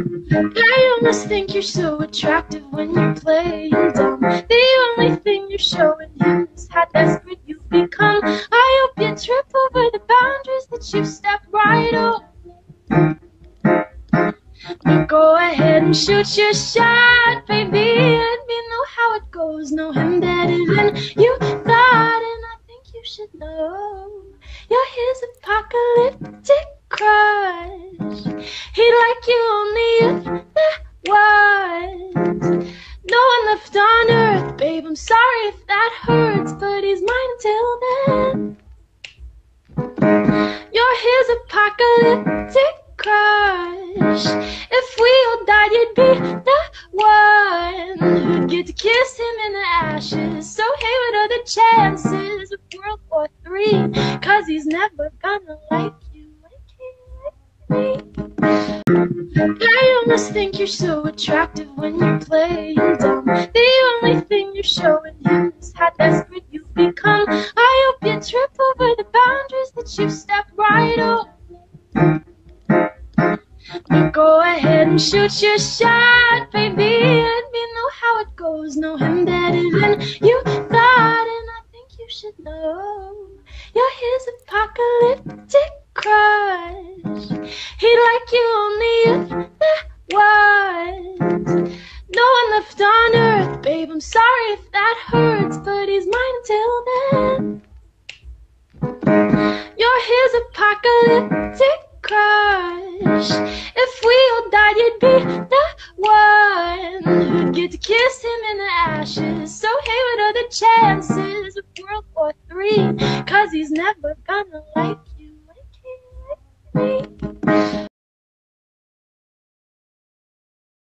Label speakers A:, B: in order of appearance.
A: I almost think you're so attractive when you're playing dumb. The only thing you're showing him is how desperate you've become. I hope you trip over the boundaries that you've stepped right over. But go ahead and shoot your shot, baby. Let me know how it goes. Know him better than you thought, and I think you should know. You're his apocalyptic crush. He'd like you I'm sorry if that hurts, but he's mine until then. You're his apocalyptic crush. If we all died, you'd be the one who'd get to kiss him in the ashes. So hey, what are the chances of World War Three? Cause he's never gonna like you like he me. I almost think you're so attractive when you're playing dumb. The you're showing hands, how desperate you've become. I hope you trip over the boundaries that you've stepped right over. But go ahead and shoot your shot, baby. Let me know how it goes. Know him better than you thought, and I think you should know. You're his apocalyptic crush. He'd like you only if there was. I'm sorry if that hurts, but he's mine until then. You're his apocalyptic crush. If we all died, you'd be the one who'd get to kiss him in the ashes. So hey, what are the chances of World War III? Cause he's never gonna like you like he liked me.